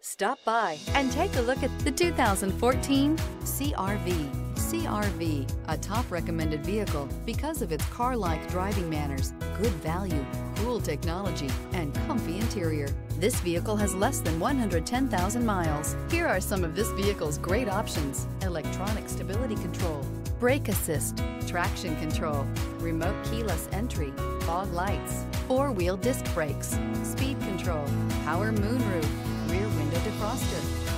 Stop by and take a look at the 2014 CRV. CRV, a top recommended vehicle because of its car-like driving manners, good value, cool technology, and comfy interior. This vehicle has less than 110,000 miles. Here are some of this vehicle's great options. Electronic stability control, brake assist, traction control, remote keyless entry, fog lights, four-wheel disc brakes, speed control, power moonroof.